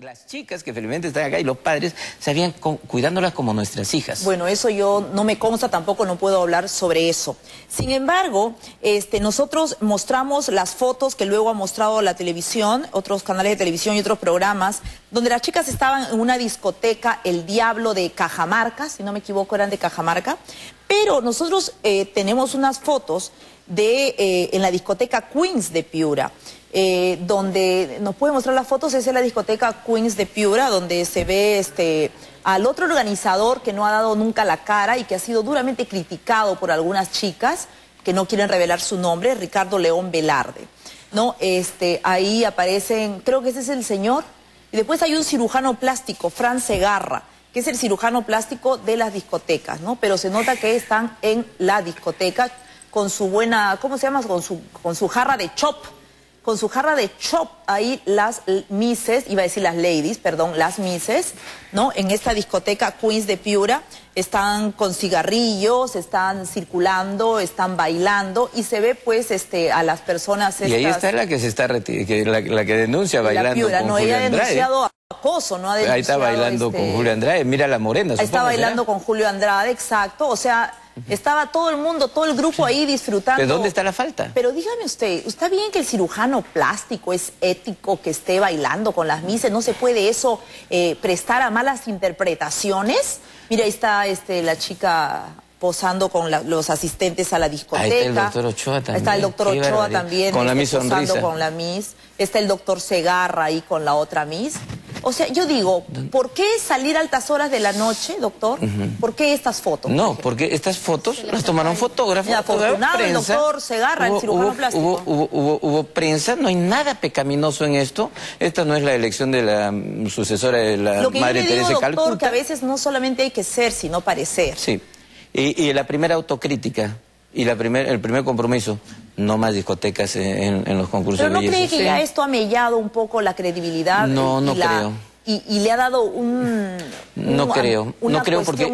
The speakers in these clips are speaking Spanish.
Las chicas que felizmente están acá y los padres sabían cuidándolas como nuestras hijas. Bueno, eso yo no me consta, tampoco no puedo hablar sobre eso. Sin embargo, este, nosotros mostramos las fotos que luego ha mostrado la televisión, otros canales de televisión y otros programas, donde las chicas estaban en una discoteca, El Diablo de Cajamarca, si no me equivoco eran de Cajamarca, pero nosotros eh, tenemos unas fotos de, eh, en la discoteca Queens de Piura. Eh, donde nos puede mostrar las fotos, es en la discoteca Queens de Piura, donde se ve este, al otro organizador que no ha dado nunca la cara y que ha sido duramente criticado por algunas chicas que no quieren revelar su nombre, Ricardo León Velarde. ¿no? Este, ahí aparecen, creo que ese es el señor, y después hay un cirujano plástico, Fran Segarra, que es el cirujano plástico de las discotecas, ¿no? Pero se nota que están en la discoteca con su buena, ¿cómo se llama? Con su, con su jarra de chop, con su jarra de chop ahí las mises, iba a decir las ladies, perdón, las mises, ¿no? En esta discoteca Queens de Piura están con cigarrillos, están circulando, están bailando y se ve pues este a las personas Y ahí está la que se está la, que denuncia bailando Piura, con no, ella ha denunciado acoso, no ha denunciado Ahí está bailando con este, Julio Andrade, mira la morena. Ahí está bailando con Julio Andrade, exacto, o sea, estaba todo el mundo, todo el grupo ahí disfrutando. ¿De dónde está la falta? Pero dígame usted, ¿está bien que el cirujano plástico es ético que esté bailando con las mises? ¿No se puede eso eh, prestar a malas interpretaciones? Mira, ahí está este, la chica posando con los asistentes a la discoteca. Ahí está el doctor Ochoa también. Está el doctor Ochoa también. Con la este, Miss posando con la Miss. Está el doctor Segarra ahí con la otra Miss. O sea, yo digo, ¿por qué salir a altas horas de la noche, doctor? ¿Por qué estas fotos? No, porque estas fotos las tomaron fotógrafos. Afortunado el doctor Segarra, el cirujano plástico. Hubo, prensa, no hay nada pecaminoso en esto. Esta no es la elección de la mm, sucesora de la Madre Teresa de Calcuta. doctor, que a veces no solamente hay que ser, sino parecer. Sí. Y, la primera autocrítica y la primer, el primer compromiso, no más discotecas en, los concursos ¿Pero no cree que ya esto ha mellado un poco la credibilidad? No, no creo. Y, le ha dado un... no creo, no creo porque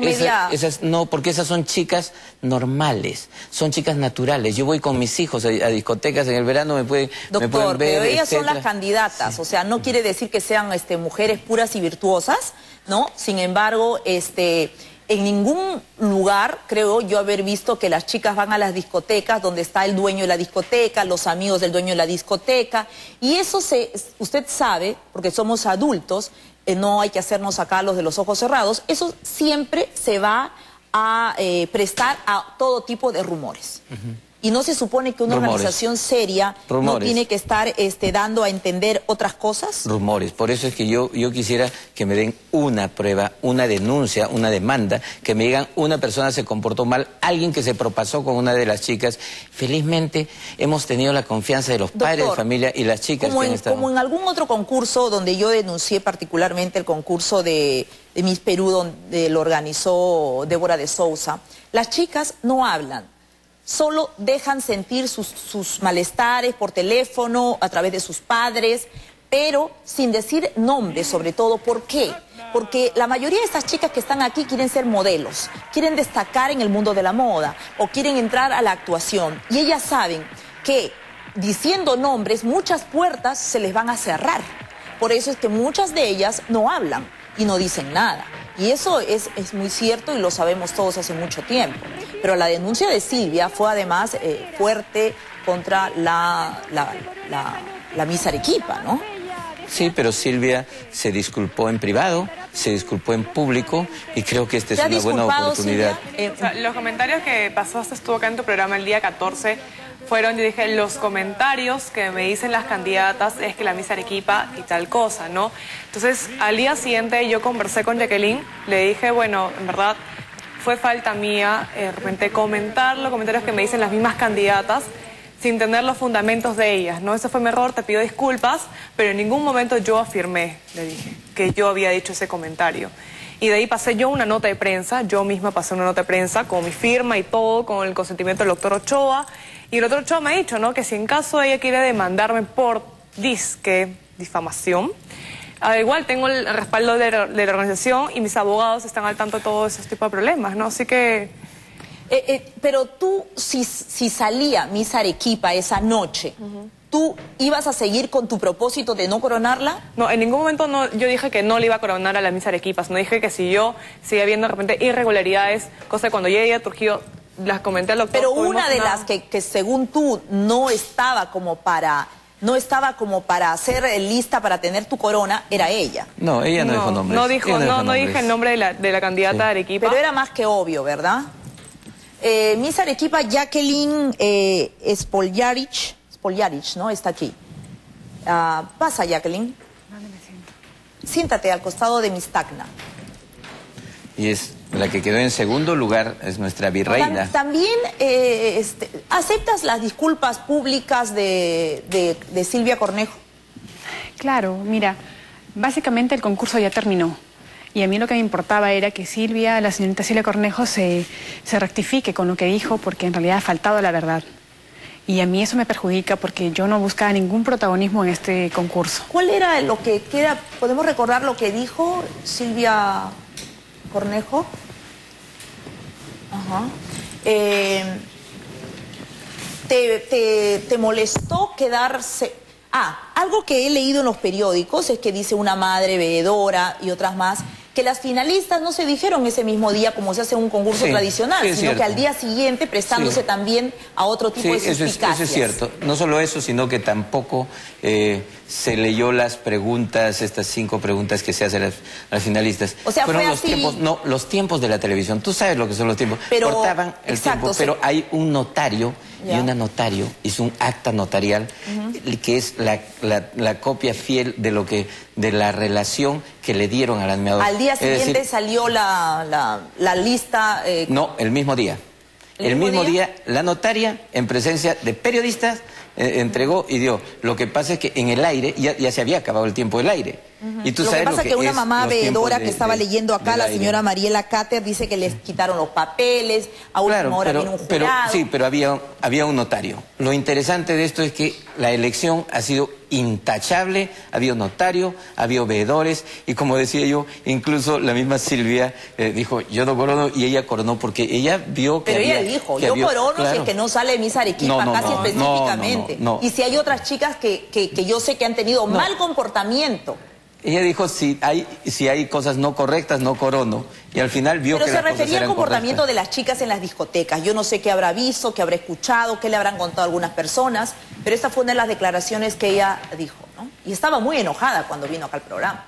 esas, no, porque esas son chicas normales, son chicas naturales. Yo voy con mis hijos a, discotecas en el verano, me pueden, Doctor, ver, pero ellas son las candidatas, o sea, no quiere decir que sean este, mujeres puras y virtuosas, ¿no? Sin embargo, este en ningún lugar creo yo haber visto que las chicas van a las discotecas donde está el dueño de la discoteca, los amigos del dueño de la discoteca. Y eso se, usted sabe, porque somos adultos, eh, no hay que hacernos acá los de los ojos cerrados, eso siempre se va a eh, prestar a todo tipo de rumores. Y no se supone que una organización seria no tiene que estar este, dando a entender otras cosas. Rumores. Por eso es que yo, yo quisiera que me den una prueba, una denuncia, una demanda, que me digan una persona se comportó mal, alguien que se propasó con una de las chicas. Felizmente hemos tenido la confianza de los padres de familia y las chicas como que en, han estado... Como en algún otro concurso donde yo denuncié particularmente el concurso de, de Miss Perú, donde lo organizó Débora de Sousa, las chicas no hablan solo dejan sentir sus, malestares por teléfono, a través de sus padres, pero sin decir nombre sobre todo. ¿Por qué? Porque la mayoría de estas chicas que están aquí quieren ser modelos, quieren destacar en el mundo de la moda o quieren entrar a la actuación. Y ellas saben que diciendo nombres muchas puertas se les van a cerrar. Por eso es que muchas de ellas no hablan y no dicen nada. Y eso es, es muy cierto y lo sabemos todos hace mucho tiempo. Pero la denuncia de Silvia fue además eh, fuerte contra la, la, la, Misa Arequipa, ¿no? Sí, pero Silvia se disculpó en privado, se disculpó en público y creo que esta es una buena oportunidad. Eh, los comentarios que pasaste estuvo acá en tu programa el día 14 fueron, yo dije, los comentarios que me dicen las candidatas es que la misa Arequipa y tal cosa, ¿no? Entonces, al día siguiente yo conversé con Jacqueline, le dije, bueno, en verdad fue falta mía, eh, de repente comentar comentarios que me dicen las mismas candidatas, sin tener los fundamentos de ellas, ¿no? Ese fue mi error, te pido disculpas, pero en ningún momento yo afirmé, le dije, que yo había dicho ese comentario. Y de ahí pasé yo una nota de prensa, yo misma pasé una nota de prensa con mi firma y todo, con el consentimiento del doctor Ochoa. Y el doctor Ochoa me ha dicho, ¿no? Que si en caso ella quiere demandarme por disque, difamación, ah, igual tengo el respaldo de, la organización y mis abogados están al tanto de todos esos tipos de problemas, ¿no? Así que... Eh, eh, pero tú, si, si salía Miss Arequipa esa noche, ¿tú ibas a seguir con tu propósito de no coronarla? No, en ningún momento no, yo dije que no le iba a coronar a la Miss Arequipas. No dije que si yo seguía viendo de repente irregularidades, cosa que cuando llegué a Trujillo las comenté al doctor. Pero una de las que, que según tú no estaba como para no estaba como para ser eh, lista para tener tu corona era ella. No, ella no, dijo nombres. No, dijo, no, dijo no dije el nombre de la, de la candidata Sí. de Arequipa. Pero era más que obvio, ¿verdad? Eh, Miss Arequipa Jacqueline eh, Spoljaric, Spoljaric, ¿no? Está aquí. Ah, pasa, Jacqueline. Siéntate al costado de Miss Tacna. Y es la que quedó en segundo lugar, es nuestra virreina. Tam- También eh, este, aceptas las disculpas públicas de, de- de Silvia Cornejo. Claro, mira, básicamente el concurso ya terminó. Y a mí lo que me importaba era que Silvia, la señorita Silvia Cornejo, se, se rectifique con lo que dijo, porque en realidad ha faltado la verdad. Y a mí eso me perjudica porque yo no buscaba ningún protagonismo en este concurso. ¿Cuál era lo que queda? ¿Podemos recordar lo que dijo Silvia Cornejo? Ajá. Eh, te, te- te molestó quedarse? Ah, algo que he leído en los periódicos es que dice una madre veedora y otras más que las finalistas no se dijeron ese mismo día como se hace en un concurso Sí, tradicional, sí, sino que al día siguiente prestándose Sí. también a otro tipo de eso es, eso suspicacias. es cierto. No solo eso, sino que tampoco eh, se leyó las preguntas, estas cinco preguntas que se hacen las, las finalistas. O sea, Fueron fue los así. tiempos, no, los tiempos de la televisión. Tú sabes lo que son los tiempos. Pero- Cortaban el exacto, tiempo, pero hay un notario Y una notario hizo un acta notarial que es la, la- la copia fiel de lo que de la relación que le dieron al animador. Al día decir, siguiente salió la, la- la lista. eh, no, el mismo día. ¿El El, mismo mismo día? día? la notaria, en presencia de periodistas, eh, entregó y dio. Lo que pasa es que en el aire ya, ya se había acabado el tiempo del aire. Y tú lo que sabes pasa lo es que una mamá veedora de- que estaba de- leyendo acá, la señora Mariela Cáter, dice que les quitaron los papeles, a última Claro, hora pero, vino un pero- jurado. sí, pero había, había un notario. Lo interesante de esto es que la elección ha sido intachable, ha habido notario, ha habido veedores, y como decía yo, incluso la misma Silvia eh, dijo, yo no corono, y ella coronó porque ella vio que Pero ella había- dijo, que yo había- corono si claro. es que no sale Miss Arequipa, No, no, casi no, específicamente. Y si hay otras chicas que, que, que yo sé que han tenido mal comportamiento. Ella dijo, si hay, si hay cosas no correctas, no corono. Y al final vio Pero que se las refería al comportamiento correctas. de las chicas en las discotecas. Yo no sé qué habrá visto, qué habrá escuchado, qué le habrán contado algunas personas, pero esta fue una de las declaraciones que ella dijo, ¿no? Y estaba muy enojada cuando vino acá al programa.